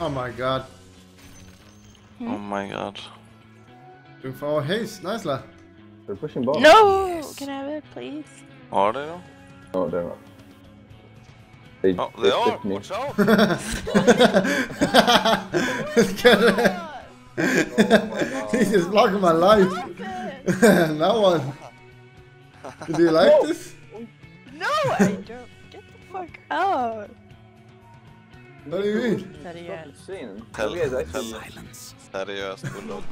Oh my god. Hmm? Oh my god. Going for haste. Nice lad. They're pushing ball. No! Can I have it, please? Har de då? No, they're not. They, Ja, they they are! stick me. Watch out! Look at it. He's just blocking my life. that one. Do you like this? No, I don't. Get the fuck out. Där är vi! Seriöst. Seriöst, Bulldog.